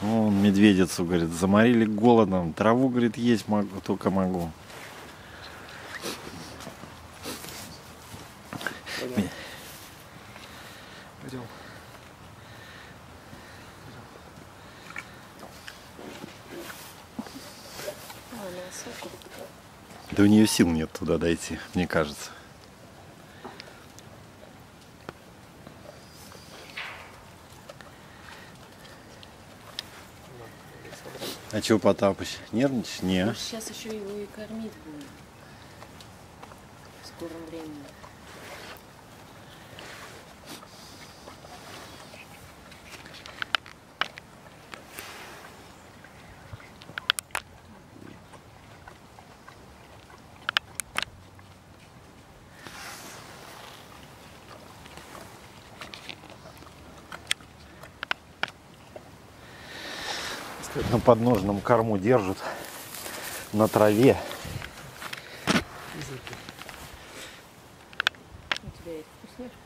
Вон медведицу, говорит, заморили голодом. Траву, говорит, есть могу, только могу. Пойдем. Да у нее сил нет туда дойти, мне кажется. А чего Потапыч? Нервничаешь? Не. Сейчас еще его и кормить будем. В скором времени. На подножном корму держат на траве. У тебя это вкусняшка?